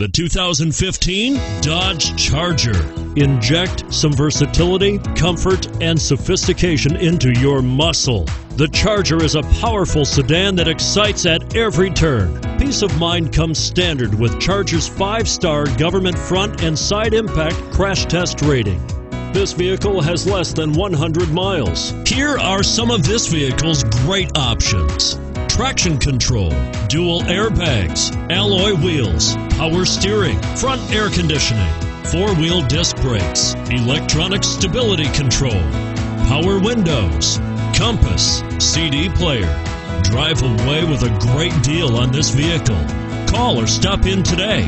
The 2015 Dodge Charger. Inject some versatility, comfort, and sophistication into your muscle. The Charger is a powerful sedan that excites at every turn. Peace of mind comes standard with Charger's five star government front and side impact crash test rating. This vehicle has less than 100 miles. Here are some of this vehicle's great options traction control, dual airbags, alloy wheels, power steering, front air conditioning, four wheel disc brakes, electronic stability control, power windows, compass, CD player. Drive away with a great deal on this vehicle. Call or stop in today.